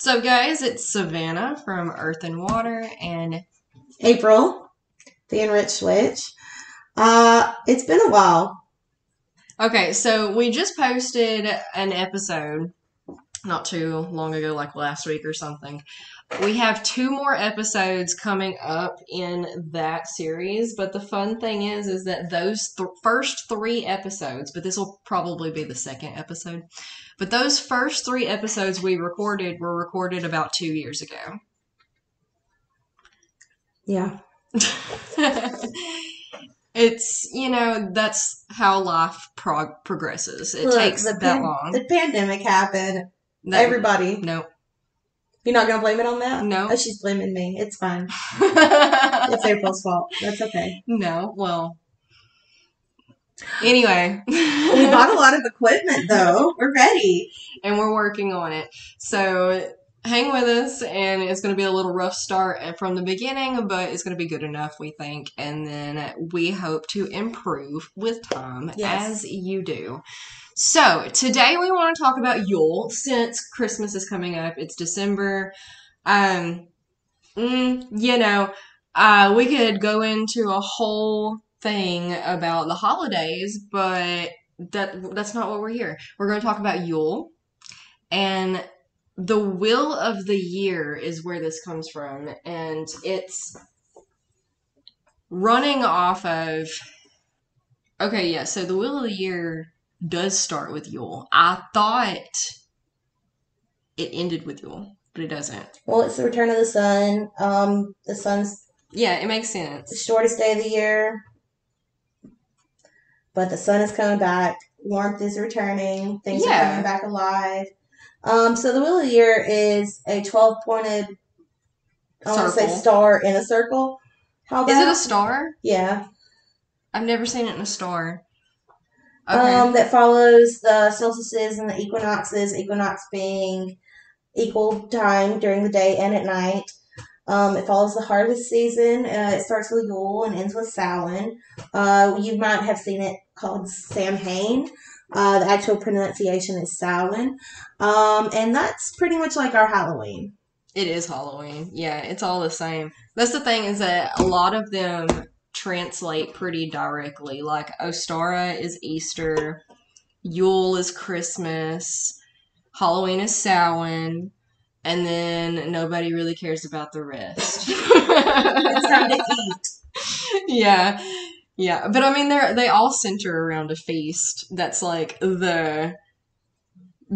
So, guys, it's Savannah from Earth and Water, and April, the Enriched Witch. Uh, it's been a while. okay, so we just posted an episode not too long ago, like last week or something. We have two more episodes coming up in that series, but the fun thing is, is that those th- first three episodes, but this will probably be the second episode, but those first three episodes we recorded were recorded about two years ago. Yeah. it's you know that's how life prog- progresses. It Look, takes that pan- long. The pandemic happened. That- Everybody. no, You're not gonna blame it on that? No. Oh, she's blaming me. It's fine. It's April's fault. That's okay. no. Well, anyway, We bought a lot of equipment though. We're ready. and we're working on it. So hang with us, and it's going to be a little rough start from the beginning, but it's going to be good enough, we think. And then we hope to improve with time, Yes. as you do. So today we want to talk about Yule, since Christmas is coming up. It's December. Um, mm, you know, uh, we could go into a whole thing about the holidays, but that that's not what we're here. We're going to talk about Yule and the wheel of the year is where this comes from and it's running off of okay yeah so the wheel of the year does start with yule i thought it ended with yule but it doesn't Well, it's the return of the sun. Um, the sun's yeah it makes the sense shortest day of the year, but the sun is coming back. Warmth is returning. Things Yeah. are coming back alive. Um, so the wheel of the year is a twelve pointed. I want to say star in a circle. How about is it a star yeah? i've never seen it in a star okay Um, that follows the solstices and the equinoxes. Equinox being equal time during the day and at night. Um, it follows the harvest season. Uh, it starts with Yule and ends with Samhain. Uh, you might have seen it called Samhain. Uh, the actual pronunciation is Samhain. Um, and that's pretty much like our Halloween. It is Halloween. Yeah, it's all the same. That's the thing is that a lot of them translate pretty directly. Like Ostara is Easter, Yule is Christmas, Halloween is Samhain, and then nobody really cares about the rest. It's time to eat. yeah. Yeah, but I mean they they all center around a feast. That's like the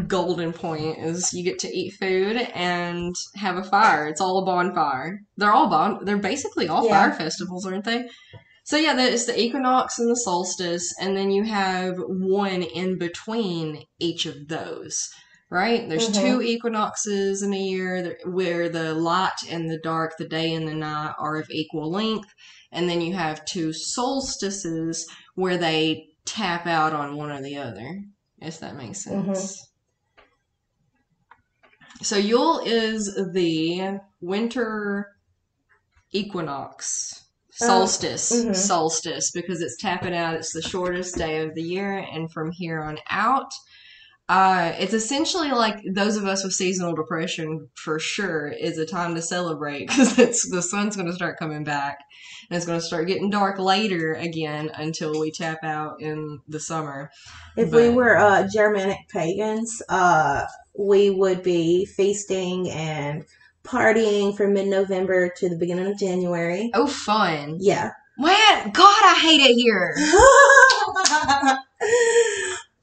golden point is you get to eat food and have a fire. It's all a bonfire. They're all bon they're basically all Yeah. fire festivals, aren't they? So yeah, there's the equinox and the solstice, and then you have one in between each of those. Right? There's Mhm. two equinoxes in a year where the light and the dark, the day and the night, are of equal length. And then you have two solstices where they tap out on one or the other, if that makes Mhm. sense. So Yule is the winter equinox. Oh, Solstice, mhm. solstice, because it's tapping out. It's the shortest day of the year, and from here on out, uh, it's essentially like those of us with seasonal depression, for sure, is a time to celebrate because it's the sun's going to start coming back, and it's going to start getting dark later again until we tap out in the summer. If we were uh, Germanic pagans, uh, we would be feasting and partying from mid November to the beginning of January. Oh, fun! Yeah. Man, God, I hate it here.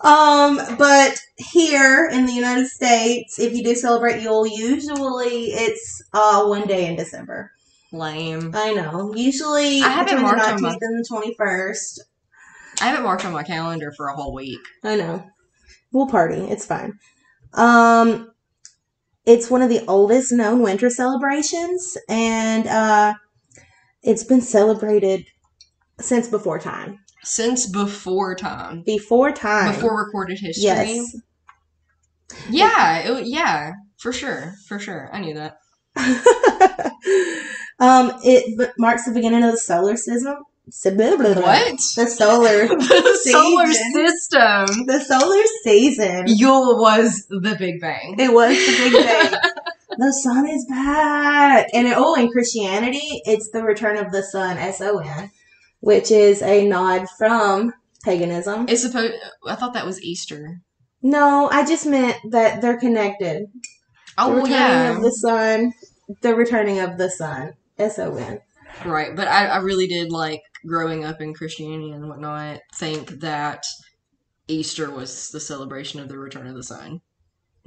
um, but here in the United States, if you do celebrate Yule, usually it's uh one day in December. Lame. I know. Usually I have it between the marked my- nineteenth and the twenty first. I have it marked on my calendar for a whole week. I know. We'll party. It's fine. Um, it's one of the oldest known winter celebrations, and uh, it's been celebrated since before time. Since before time. Before time. Before recorded history. Yes. Yeah, it, yeah, for sure, for sure. I knew that. um, it marks the beginning of the solar system. What? The solar. the solar system. the solar season. Yule was the Big Bang. It was the Big Bang. the sun is back. And oh, in Christianity, it's the return of the sun, S O N, which is a nod from paganism. It's supposed. I thought that was Easter. No, I just meant that they're connected. Oh the returning yeah, of the sun, the returning of the sun, S O N. right. But I, I really did like growing up in Christianity and whatnot. Think that Easter was the celebration of the return of the sun.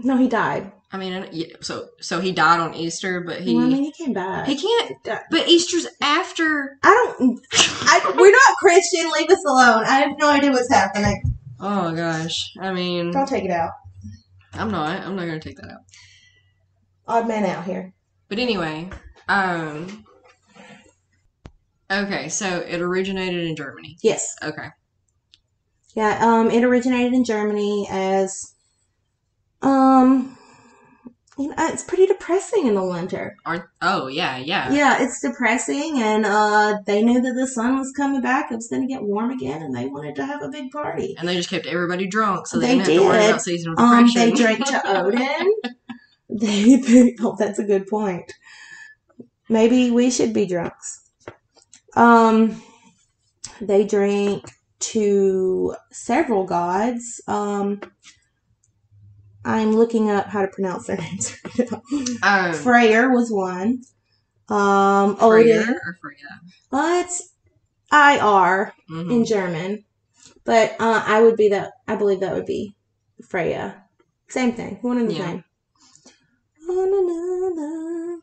No, he died. I mean, yeah, so so he died on Easter, but he Well, I mean, he came back. he can't. But Easter's after. I don't. I, we're not Christian. Leave us alone. I have no idea what's happening. Oh gosh! I mean, Don't take it out. I'm not. I'm not gonna take that out. Odd man out here. But anyway, um. Okay, so it originated in Germany. Yes. Okay. Yeah. Um. It originated in Germany as. Um. You know, it's pretty depressing in the winter. Aren't? Oh yeah, yeah. Yeah, it's depressing, and uh, they knew that the sun was coming back. It was going to get warm again, and they wanted to have a big party. And they just kept everybody drunk, so they, They didn't have to worry about seasonal Um, depression. they drank to Odin. they, they oh, that's a good point. Maybe we should be drunks. Um, they drank to several gods. Um, I'm looking up how to pronounce their names. um, Freyr was one. Um, Freya Odin. or Freya. Well, it's IR Mhm. in German, but uh, I would be that. I believe that would be Freya. Same thing. One and the Yeah. same. Oh.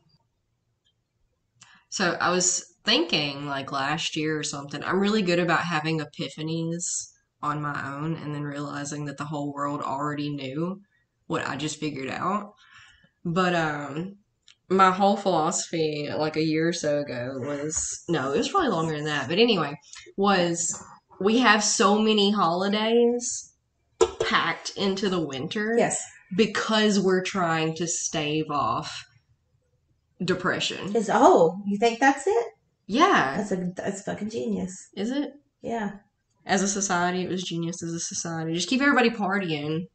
So I was thinking, like last year or something, I'm really good about having epiphanies on my own and then realizing that the whole world already knew what I just figured out. But um my whole philosophy like a year or so ago was no, it was probably longer than that. But anyway, was we have so many holidays packed into the winter Yes. because we're trying to stave off depression. Is oh, you think that's it? Yeah. That's a that's fucking genius. Is it? Yeah. As a society, it was genius as a society. Just keep everybody partying.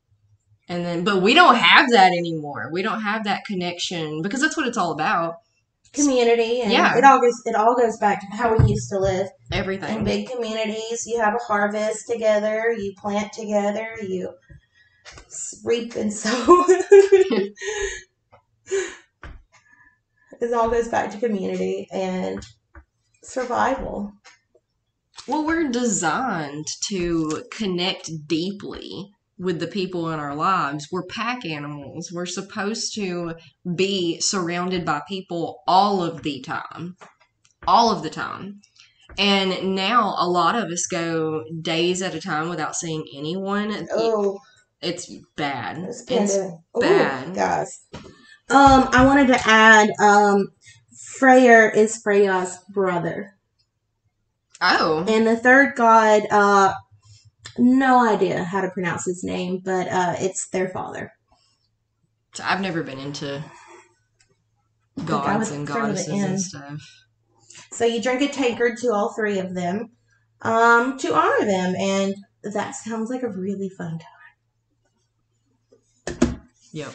And then, but we don't have that anymore. We don't have that connection because that's what it's all about. Community and Yeah. it all goes it all goes back to how we used to live. Everything. In big communities, you have a harvest together, you plant together, you reap and sow. it all goes back to community and survival. Well, we're designed to connect deeply with the people in our lives. We're pack animals. We're supposed to be surrounded by people all of the time. All of the time. And now a lot of us go days at a time without seeing anyone. Oh, It's bad. this It's pandemic. Ooh, bad. guys. Um, I wanted to add, um, Freyr is Freya's brother. oh, And the third god, uh, no idea how to pronounce his name, but uh, it's their father. I've never been into gods and goddesses and stuff. So you drink a tankard to all three of them um, to honor them, and that sounds like a really fun time. Yep.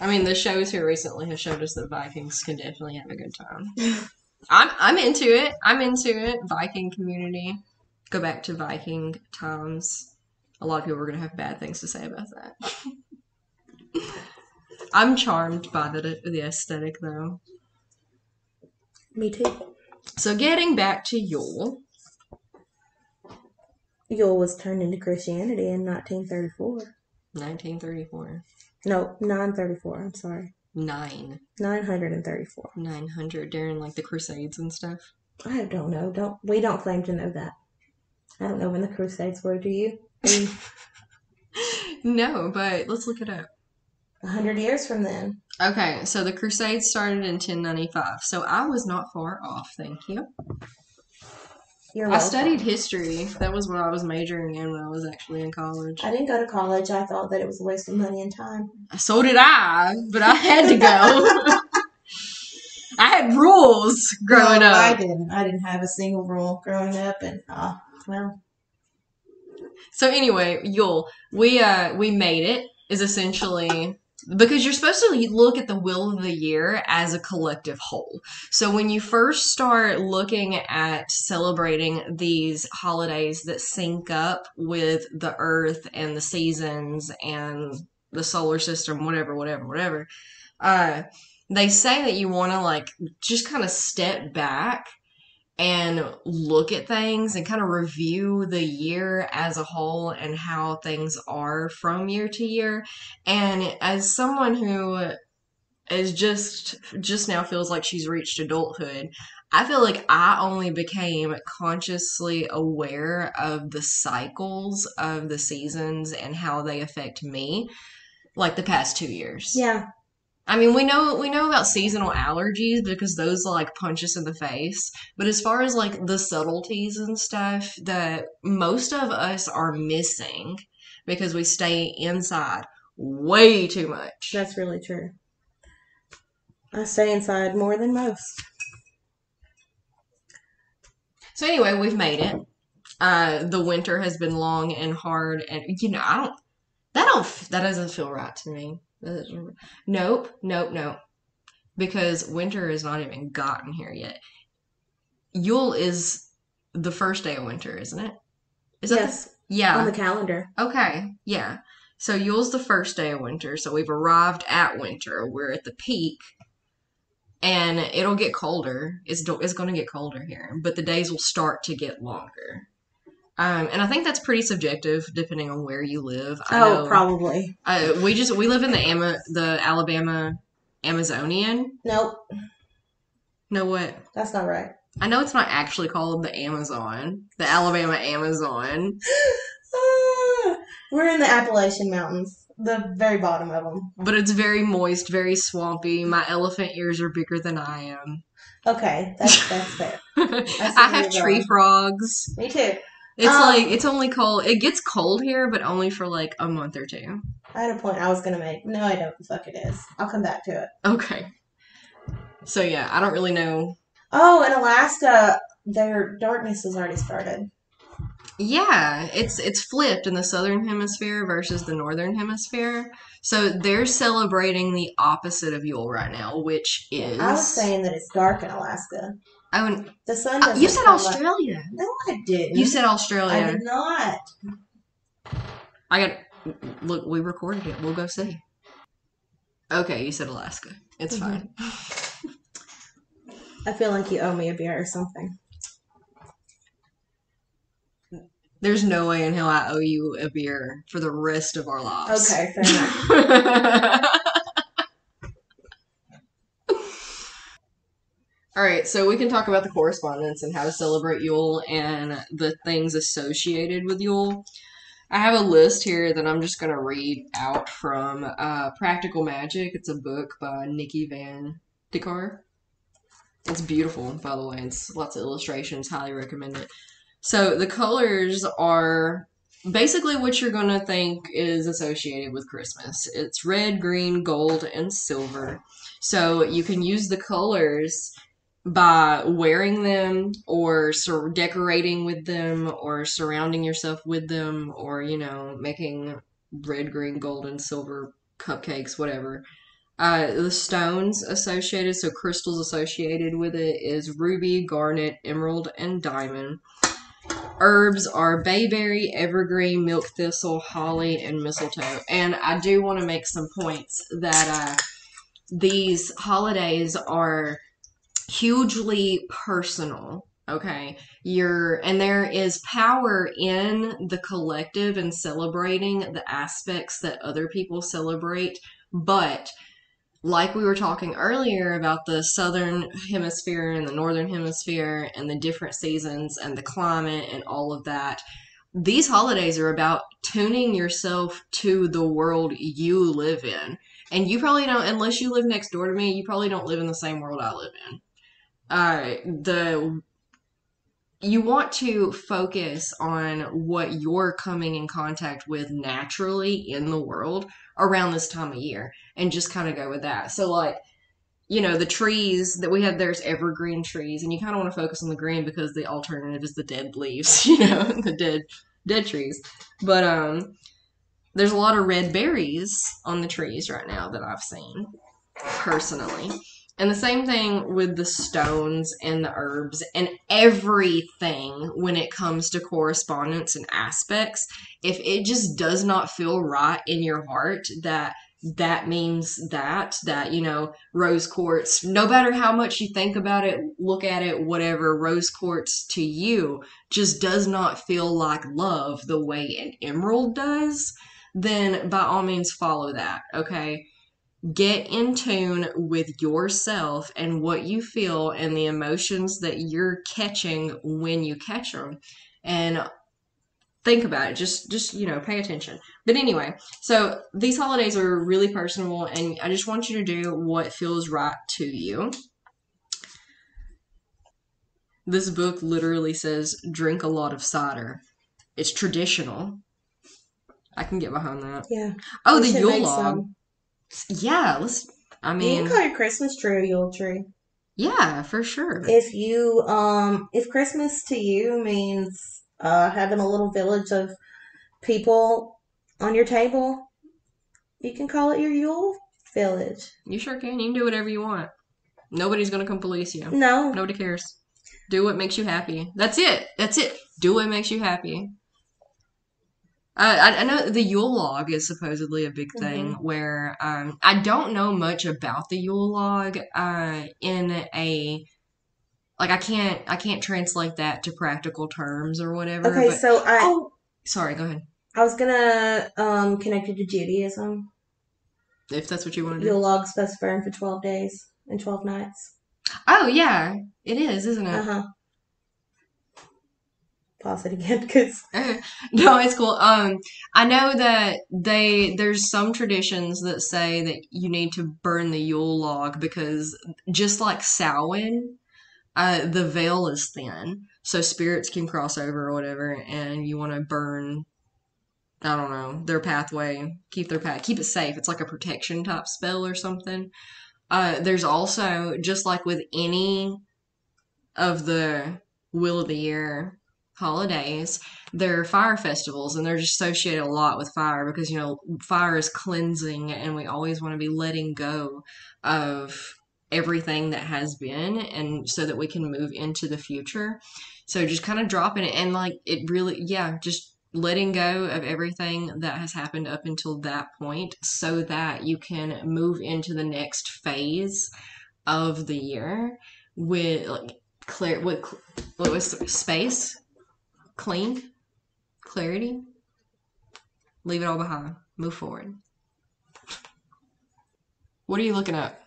I mean, the shows here recently have showed us that Vikings can definitely have a good time. I'm I'm into it. I'm into it. Viking community. Go back to Viking times. A lot of people are gonna have bad things to say about that. I'm charmed by the the aesthetic though. Me too. So getting back to Yule. Yule was turned into Christianity in 1934. 1934. No, 934. I'm sorry. Nine. 934. 900 during like the Crusades and stuff. I don't know. Don't we don't claim to know that. I don't know when the Crusades were. Do you? No, but let's look it up. hundred years from then. Okay, so the Crusades started in 1095. So I was not far off, thank you. You're I welcome. studied history. That was what I was majoring in when I was actually in college. I didn't go to college. I thought that it was a waste of money and time. So did I, but I had to go. I had rules growing No, I up. didn't. I didn't have a single rule growing up, and uh, well, So anyway, Yule, we uh we made it is essentially because you're supposed to look at the wheel of the year as a collective whole. So when you first start looking at celebrating these holidays that sync up with the earth and the seasons and the solar system, whatever, whatever, whatever, uh, they say that you want to like just kind of step back and look at things and kind of review the year as a whole and how things are from year to year. And as someone who is just just now feels like she's reached adulthood, I feel like I only became consciously aware of the cycles of the seasons and how they affect me like the past 2 years. Yeah. I mean, we know we know about seasonal allergies because those like punch us in the face. But as far as like the subtleties and stuff that most of us are missing because we stay inside way too much. That's really true. I stay inside more than most. So anyway, we've made it. Uh, the winter has been long and hard, and you know, I don't. That don't. That doesn't feel right to me. Nope, nope, nope. Because winter has not even gotten here yet. Yule is the first day of winter, isn't it? Is that yes. the- yeah. On the calendar. Okay, yeah. So Yule's the first day of winter, so we've arrived at winter. We're at the peak, and it'll get colder. It's it's going to get colder here, but the days will start to get longer. Um, and I think that's pretty subjective, depending on where you live. I Oh, know- probably. uh, we just we live in the Ama- the Alabama Amazonian. Nope. No, what? That's not right. I know it's not actually called the Amazon, the Alabama Amazon, Ah, we're in the Appalachian Mountains, the very bottom of them. but it's very moist, very swampy. My elephant ears are bigger than I am. Okay, that's that's fair. I where have tree frogs. Me too. It's Um, like it's only cold. It gets cold here, but only for like a month or two. I had a point I was gonna make. No, I don't. The fuck it is. I'll come back to it. Okay. So yeah, I don't really know. Oh, in Alaska, their darkness has already started. Yeah, it's it's flipped in the southern hemisphere versus the northern hemisphere. So they're celebrating the opposite of Yule right now, which is I was saying that it's dark in Alaska. Oh, and- The sun doesn't. you said come up- Australia. No, I didn't. You said Australia. I Australia. did not. I got look. We recorded it. We'll go see. Okay, you said Alaska. It's Mhm. fine. I feel like you owe me a beer or something. There's no way in hell I owe you a beer for the rest of our lives. Okay, fair enough. All right, so we can talk about the correspondence and how to celebrate Yule and the things associated with Yule. I have a list here that I'm just going to read out from uh, Practical Magic. It's a book by Nikki Van De Car. It's beautiful, by the way. It's lots of illustrations. Highly recommend it. So the colors are basically what you're going to think is associated with Christmas. It's red, green, gold, and silver. So you can use the colors by wearing them or sur- decorating with them or surrounding yourself with them or you know making red green gold and silver cupcakes whatever. Uh, the stones associated so crystals associated with it is ruby garnet emerald and diamond. Herbs are bayberry evergreen milk thistle holly and mistletoe. And i do want to make some points that uh, these holidays are hugely personal. Okay. You're and there is power in the collective and celebrating the aspects that other people celebrate. But like we were talking earlier about the southern hemisphere and the northern hemisphere and the different seasons and the climate and all of that these holidays are about tuning yourself to the world you live in. And you probably don't unless you live next door to me you probably don't live in the same world i live in uh, the you want to focus on what you're coming in contact with naturally in the world around this time of year and just kind of go with that. So like you know the trees that we have there's evergreen trees and you kind of want to focus on the green because the alternative is the dead leaves you know the dead dead trees but um there's a lot of red berries on the trees right now that I've seen personally. And the same thing with the stones and the herbs and everything when it comes to correspondence and aspects. If it just does not feel right in your heart that that means that that you know rose quartz no matter how much you think about it look at it whatever rose quartz to you just does not feel like love the way an emerald does then by all means follow that okay get in tune with yourself and what you feel and the emotions that you're catching when you catch them and think about it. Just just you know pay attention. But anyway so these holidays are really personal and i just want you to do what feels right to you. This book literally says drink a lot of cider. It's traditional. I can get behind that. Yeah. oh We the yule log. Yeah let's i You can call your Christmas tree a Yule tree. yeah for sure If you um if Christmas to you means uh having a little village of people on your table, you can call it your Yule village. you sure can you can do whatever you want nobody's gonna come police you No. Nobody cares. Do what makes you happy. That's it. That's it. Do what makes you happy. Uh, I, I know the Yule log is supposedly a big thing where um, I don't know much about the Yule log uh, in a like I can't I can't translate that to practical terms or whatever. Okay, but, so I oh, sorry. Go ahead. I was gonna um connect it to Judaism. If that's what you want to do. Yule log's supposed to burn for twelve days and twelve nights. Oh yeah, it is, isn't it? Uh huh. Pause it again, because No, it's cool. Um, I know that they there's some traditions that say that you need to burn the Yule log because just like Samhain, uh, the veil is thin, so spirits can cross over or whatever, and you want to burn. I don't know their pathway, keep their path, keep it safe. It's like a protection type spell or something. Uh, there's also just like with any of the wheel of the Year holidays, there are fire festivals and they're just associated a lot with fire because you know fire is cleansing and we always want to be letting go of everything that has been and so that we can move into the future. So just kind of dropping it and like it really yeah just letting go of everything that has happened up until that point so that you can move into the next phase of the year with like clear with what was space clean clarity leave it all behind move forward what are you looking up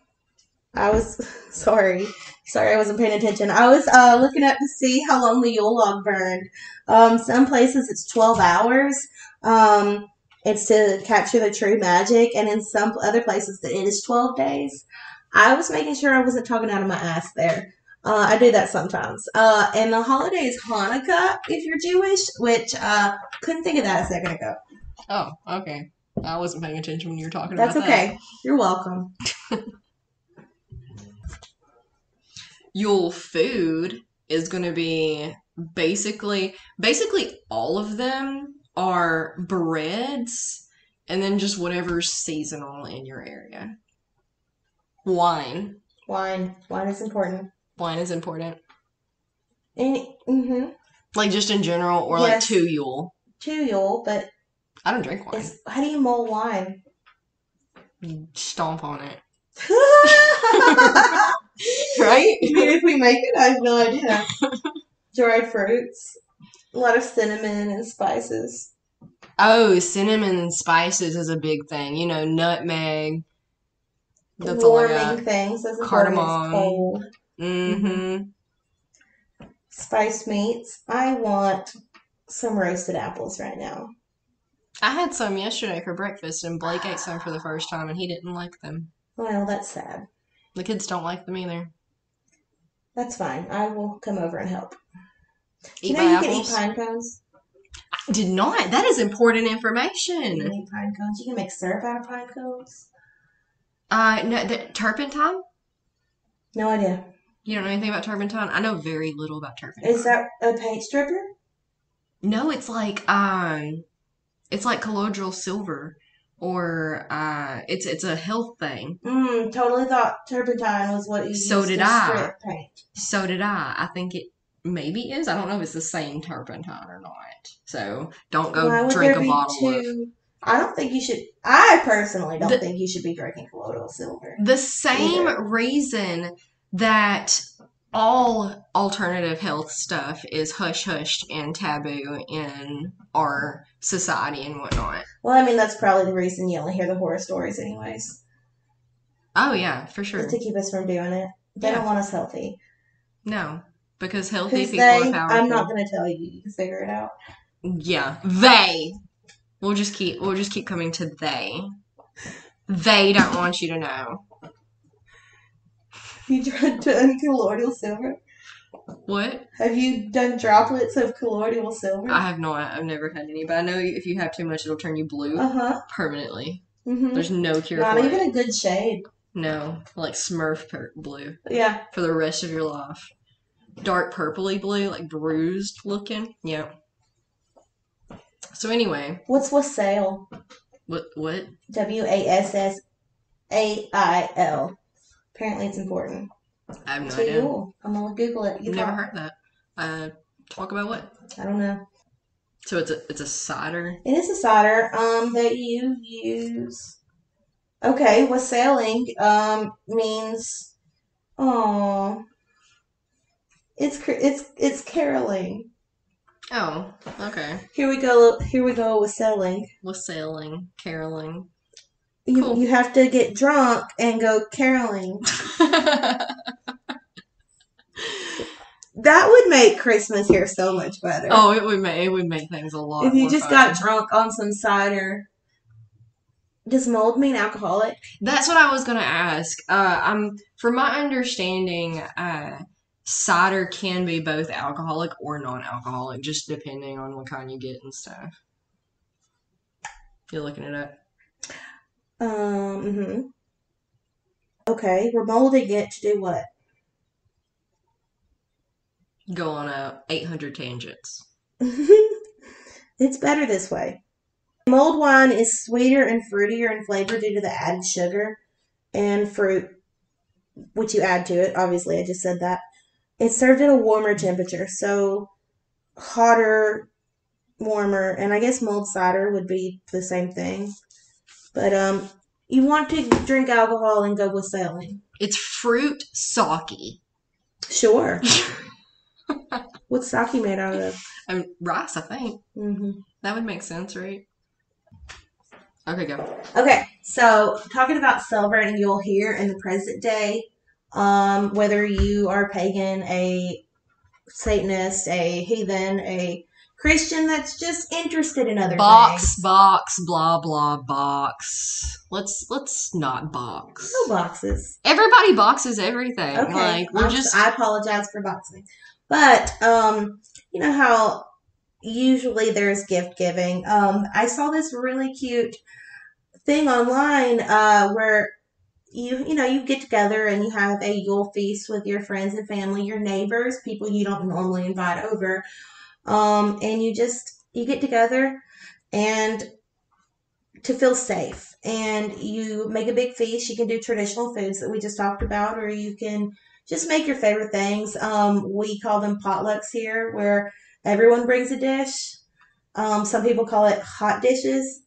I was sorry, sorry, I wasn't paying attention. I was uh, looking up to see how long the Yule log burned. Um, some places it's twelve hours. Um, it's to capture the true magic, and in some other places it is twelve days. I was making sure I wasn't talking out of my ass there. Uh, I do that sometimes. Uh, and the holiday is Hanukkah if you're Jewish, which uh, couldn't think of that a second ago. oh okay i wasn't paying attention when you were talking about That's that okay. You're welcome. Yule food is going to be basically basically all of them are breads and then just whatever's seasonal in your area. Wine. Wine, wine is important. Wine is important. And, mm-hmm. Like just in general or like Yes. to Yule. To Yule, but I don't drink wine. How do you mull wine? You stomp on it. Right? mean, if we make it, I have no idea. Dried fruits, a lot of cinnamon and spices. Oh, cinnamon and spices is a big thing. You know, nutmeg. That's warming things. Important. Cardamom. Cold. Mm-hmm. Spiced meats. I want some roasted apples right now. I had some yesterday for breakfast, and Blake ate some for the first time, and he didn't like them. Well, that's sad. The kids don't like them either. That's fine. I will come over and help. Eat you know you apples. can eat pine cones. I did not. That is important You information. can eat pine cones. You can make syrup out of pine cones. Uh, no, the turpentine. No idea. You don't know anything about turpentine? I know very little about turpentine. Is that a paint stripper? No, it's like um, It's like colloidal silver, or uh, it's it's a health thing. Mm, totally thought turpentine was what you So used did to I. strip paint. So did I. I think it maybe is. I don't know if it's the same turpentine or not. So don't go Why drink a bottle of? I don't think you should. I personally don't The- think you should be drinking colloidal silver. the same Either. reason that all alternative health stuff is hush hushed and taboo in our society and whatnot. Well, I mean that's probably the reason you only hear the horror stories, anyways, Oh yeah, for sure. is to keep us from doing it. They Yeah. don't want us healthy. No, because healthy Who's people they? are powerful. I'm not going to tell you. You can figure it out. Yeah, they. We'll just keep. We'll just keep coming to they. They don't want you to know. You tried done colloidal silver? What? Have you done droplets of colloidal silver? I have not. I've never had any, but I know if you have too much, it'll turn you blue Uh huh. permanently. hmm There's no cure Not for even it. a good shade. No, like Smurf per- blue Yeah. for the rest of your life. Dark purpley blue, like bruised looking. Yeah. So anyway, What's wassail? what what? W A S S A I L. Apparently, it's important. I have no to idea. you. I'm gonna Google it. You never heard that. Uh, talk about what? I don't know. So it's a it's a cider. It is a solder um that you use. Okay, wassailing um means oh it's it's it's caroling. Oh, okay. Here we go. Here we go. Wassailing. Wassailing, caroling. You Cool. you have to get drunk and go caroling. That would make Christmas here so much better. oh, it would make it would make things a lot. if you just fun. got drunk on some cider. Does mulled mean alcoholic? That's what I was gonna ask. Uh, I'm from my understanding, uh, cider can be both alcoholic or non-alcoholic, just depending on what kind you get and stuff. You're looking it up. Um. mm-hmm. Okay, we're molding it to do what? Go on a 800 tangents. it's better this way. Mulled wine is sweeter and fruitier in flavor due to the added sugar and fruit, which you add to it. Obviously, I just said that. It's served at a warmer temperature, so hotter, warmer, and I guess mulled cider would be the same thing. But um, you want to drink alcohol and go with sailing. It's fruit sake. Sure. What's sake made out of? Um, rice, I think Mm-hmm. that would make sense, right? Okay, go. Okay, so talking about silver and you'll hear in the present day, um, whether you are pagan, a Satanist, a heathen, a Christian that's just interested in other Box, things. box, box, blah blah box. Let's let's not box. No boxes. Everybody boxes everything. Okay, Like we're I'm- just I apologize for boxing, but um, you know how usually there's gift giving. Um, I saw this really cute thing online uh, where you you know you get together and you have a Yule feast with your friends and family, your neighbors, people you don't normally invite over, um, and you just you get together and to feel safe and you make a big feast. You can do traditional foods that we just talked about, or you can just make your favorite things. Um, we call them potlucks here, where everyone brings a dish. Um, some people call it hot dishes.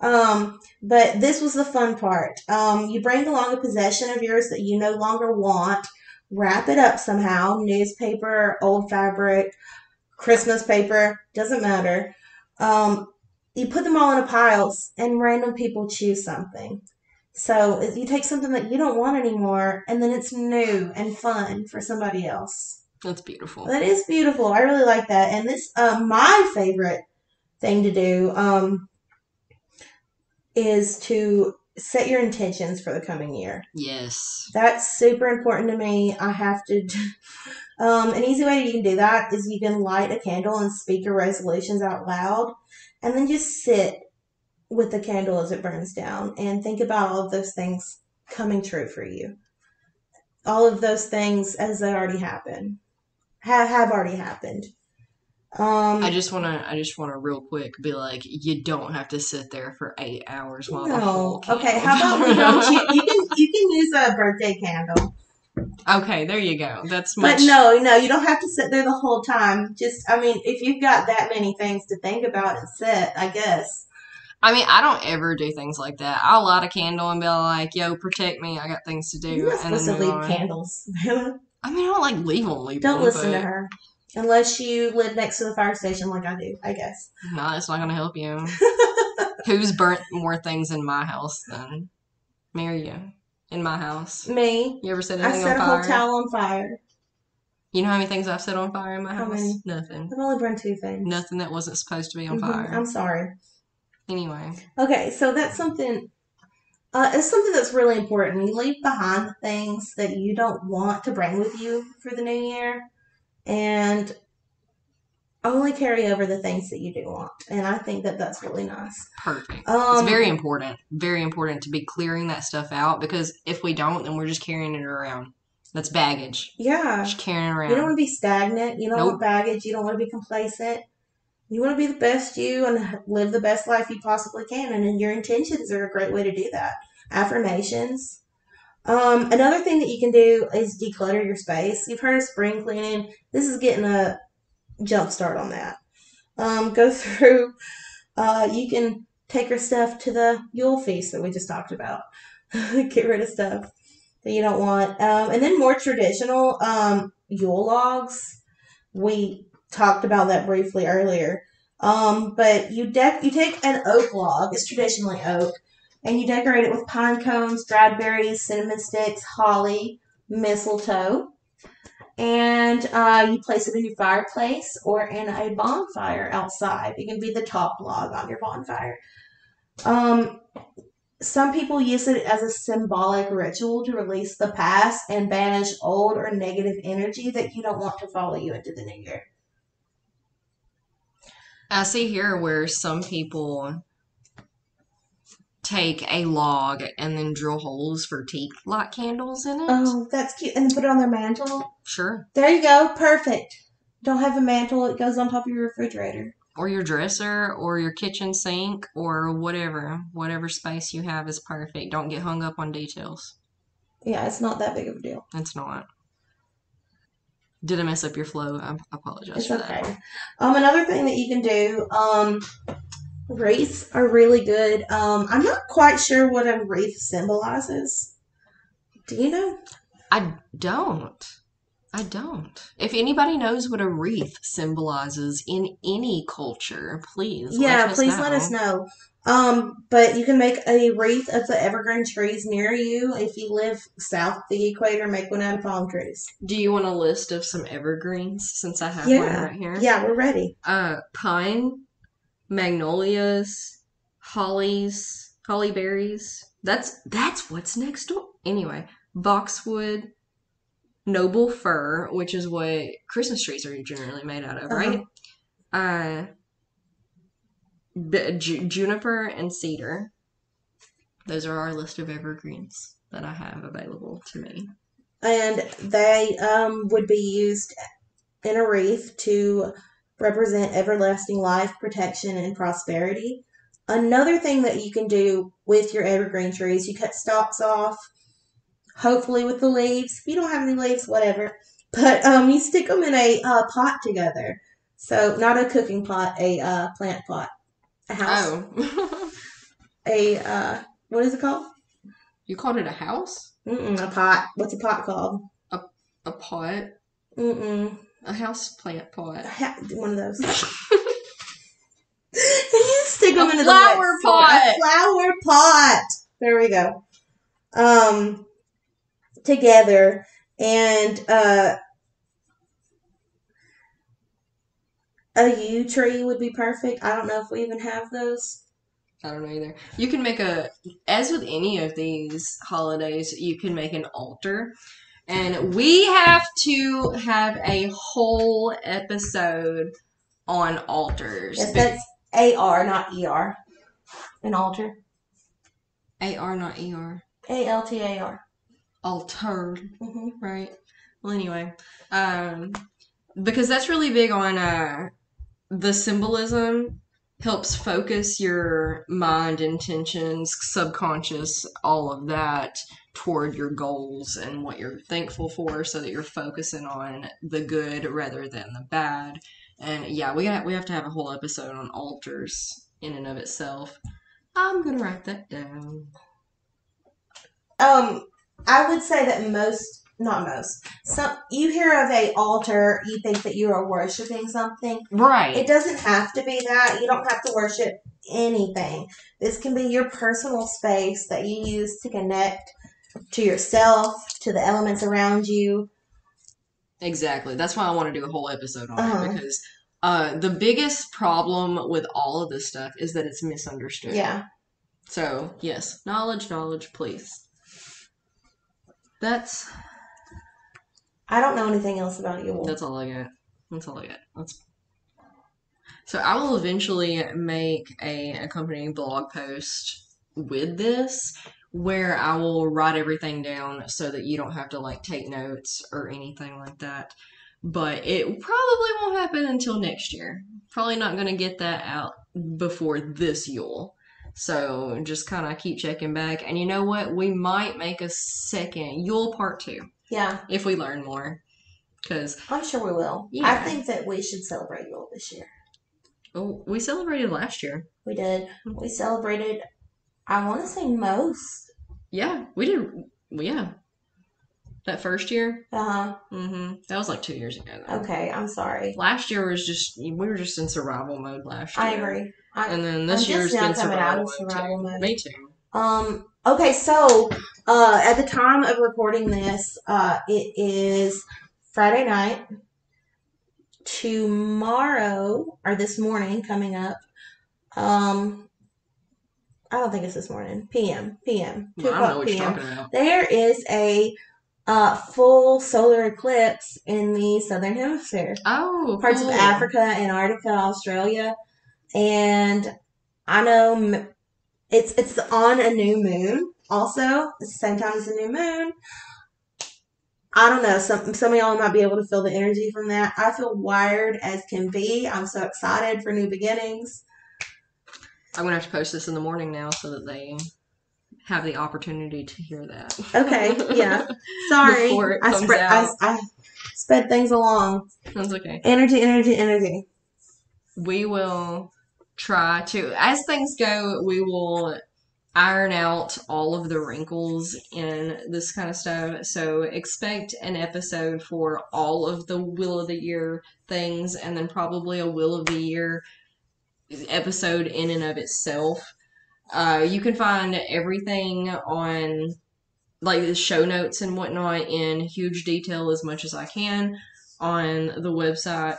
Um, but this was the fun part. Um, you bring along a possession of yours that you no longer want, wrap it up somehow newspaper, old fabric, Christmas paper, doesn't matter. Um, you put them all in a pile and random people choose something. So you take something that you don't want anymore, and then it's new and fun for somebody else. that's beautiful. That is beautiful. I really like that. And this, uh, my favorite thing to do, um, is to set your intentions for the coming year. Yes. That's super important to me. I have to. Um, an easy way you can do that is you can light a candle and speak your resolutions out loud, and then just sit with the candle as it burns down and think about all of those things coming true for you. All of those things as they already happen, have have already happened. Um, I just want to. I just want to real quick be like, you don't have to sit there for eight hours while the no. whole. Okay, how about we don't? You, you can you can use a birthday candle, okay, there you go. That's but no, no, you don't have to sit there the whole time. Just, I mean, if you've got that many things to think about and sit, I guess. I mean, I don't ever do things like that. I'll light a candle and be like, "Yo, protect me. I got things to do." You're not and supposed to leave on. candles. I mean, I don't like leave them. Leave don't them, listen to her. Unless you live next to the fire station like I do, I guess. No, it's not gonna help you. Who's burnt more things in my house than or you? In my house. Me, You ever set anything I anything set a on fire? hotel on fire. You know how many things I've set on fire in my How house? many? Nothing. I've only burned two things. Nothing that wasn't supposed to be on Mhm, fire. I'm sorry. Anyway. Okay, so that's something. Uh, it's something that's really important. You leave behind the things that you don't want to bring with you for the new year, and only carry over the things that you do want. And I think that that's really nice. Perfect. Um, it's very important. Very important to be clearing that stuff out because if we don't, then we're just carrying it around. That's baggage. Yeah, Just carrying it around. you don't want to be stagnant. You don't Nope. want baggage. You don't want to be complacent. You want to be the best you and live the best life you possibly can. And then your intentions are a great way to do that. Affirmations. Um, another thing that you can do is declutter your space. You've heard of spring cleaning. This is getting a jump start on that. Um, go through. Uh, you can take your stuff to the Yule feast that we just talked about. Get rid of stuff that you don't want. Um, and then more traditional um, Yule logs. We talked about that briefly earlier. Um, but you you take an oak log. It's traditionally oak and you decorate it with pine cones, dried berries, cinnamon sticks, holly, mistletoe, and uh, you place it in your fireplace or in a bonfire outside. It can be the top log on your bonfire. Um, some people use it as a symbolic ritual to release the past and banish old or negative energy that you don't want to follow you into the new year. I see here where some people take a log and then drill holes for teak light candles in it. Oh, that's cute. And put it on their mantle. Sure. There you go. Perfect. Don't have a mantle. It goes on top of your refrigerator. Or your dresser or your kitchen sink or whatever. Whatever space you have is perfect. Don't get hung up on details. Yeah, it's not that big of a deal. It's not. Did I mess up your flow? I apologize It's for okay. that. Um, another thing that you can do, um, wreaths are really good. Um, I'm not quite sure what a wreath symbolizes. Do you know? I don't. I don't. If anybody knows what a wreath symbolizes in any culture, please. yeah, let us please know. let us know. Um, but you can make a wreath of the evergreen trees near you. If you live south of the equator, make one out of palm trees. Do you want a list of some evergreens since I have Yeah. one right here? Yeah, we're ready. Uh, pine, magnolias, hollies, holly berries. That's that's what's next door. Anyway, boxwood, noble fir, which is what Christmas trees are generally made out of, Uh-huh. right? Uh, ju- juniper and cedar. Those are our list of evergreens that I have available to me. and they um, would be used in a wreath to represent everlasting life, protection, and prosperity. Another thing that you can do with your evergreen trees, you cut stalks off, hopefully with the leaves. If you don't have any leaves, whatever. But um, you stick them in a uh, pot together. So not a cooking pot, a uh, plant pot, a house, Oh, a uh, what is it called? you called it a house? Mm-mm, a pot. What's a pot called? A pot? Mm-mm. A house plant pot. Ha- one of those. you stick them A into flower the pot. A flower pot. There we go. Um, together and uh, a yew tree would be perfect. I don't know if we even have those. I don't know either. You can make a, as with any of these holidays, you can make an altar. And we have to have a whole episode on altars. Yes, that's A R, not E R. An altar. A-R, not E-R. A L T A R. Altar, Mhm. right? Well, anyway, um, because that's really big on uh, the symbolism helps focus your mind, intentions, subconscious, all of that toward your goals and what you're thankful for so that you're focusing on the good rather than the bad. And yeah, we got we have to have a whole episode on altars in and of itself. I'm gonna write that down. Um, I would say that most, not most, some you hear of a altar, you think that you are worshiping something. Right. It doesn't have to be that. You don't have to worship anything. This can be your personal space that you use to connect to yourself, to the elements around you. Exactly. That's why I want to do a whole episode on Uh-huh. it because uh, the biggest problem with all of this stuff is that it's misunderstood. Yeah. So, yes, knowledge, knowledge, please. That's I don't know anything else about you. that's all I got. That's all I got. That's so I will eventually make a accompanying blog post with this where I will write everything down so that you don't have to like take notes or anything like that. But it probably won't happen until next year. Probably not going to get that out before this Yule. So just kind of keep checking back. And you know what? We might make a second Yule part two Yeah, if we learn more. Because I'm sure we will. Yeah. I think that we should celebrate Yule this year. oh, we celebrated last year. We did. Hmm. We celebrated, I want to say most. Yeah, we did. Yeah. That first year? Uh huh. hmm That was like two years ago. Though. Okay, I'm sorry. Last year was just, we were just in survival mode last year. I agree. I, And then I'm this just year's been survival, mode, survival mode. Me too. Um. Okay. So, uh, at the time of recording this, uh, it is Friday night. Tomorrow or this morning, coming up. Um, I don't think it's this morning. PM. PM. Two Well, I don't know o'clock PM. There is a uh, full solar eclipse in the southern hemisphere Oh, parts cool. of Africa, Antarctica, Australia, and I know it's it's on a new moon. Also, it's the same time as the new moon. I don't know. Some some of y'all might be able to feel the energy from that. I feel wired as can be. I'm so excited for new beginnings. I'm going to have to post this in the morning now so that they have the opportunity to hear that. Okay, yeah. Sorry, Before it I, comes spread, I. I sped things along. That's okay. Energy, energy, energy. we will try to as things go we will iron out all of the wrinkles in this kind of stuff so expect an episode for all of the wheel of the year things and then probably a wheel of the year episode in and of itself uh, you can find everything on like the show notes and whatnot in huge detail as much as i can on the website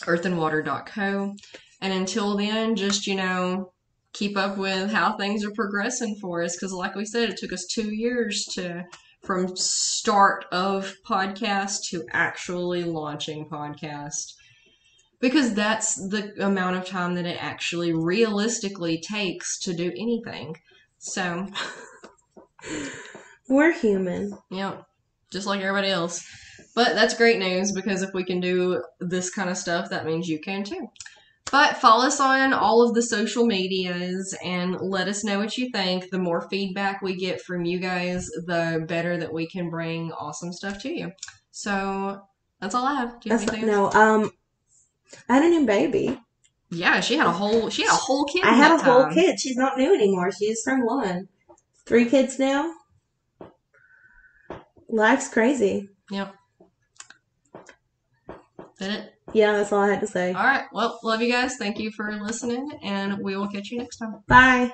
earthandwater.co and until then, just, you know, keep up with how things are progressing for us. Because, like we said, it took us two years to, from start of podcast to actually launching podcast. Because that's the amount of time that it actually realistically takes to do anything. So, We're human. yeah, just like everybody else. But that's great news because if we can do this kind of stuff, that means you can too. But follow us on all of the social medias and let us know what you think. The more feedback we get from you guys, the better that we can bring awesome stuff to you. So that's all I have. Do you have That's, anything no, um, I had a new baby. Yeah, she had a whole she had a whole kid. I had a that whole kid. She's not new anymore. She just turned one. Three kids now. Life's crazy. Yep. Did it? Yeah, that's all I had to say. All right. Well, love you guys. Thank you for listening, and we will catch you next time. Bye.